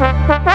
Ha ha.